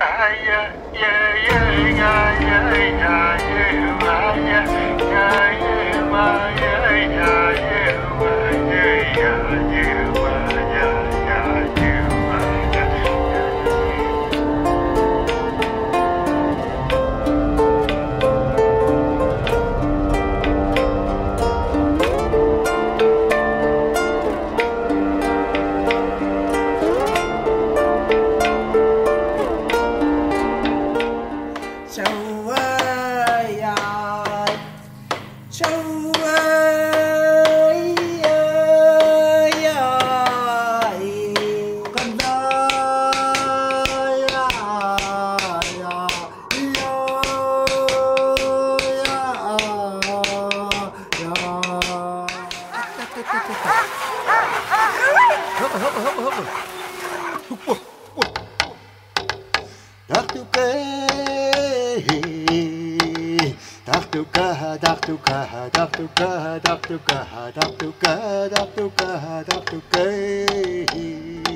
Yeah. Daktuka, daktuka, daktuka, daktuka, daktuka, daktuka, daktuka, daktuka.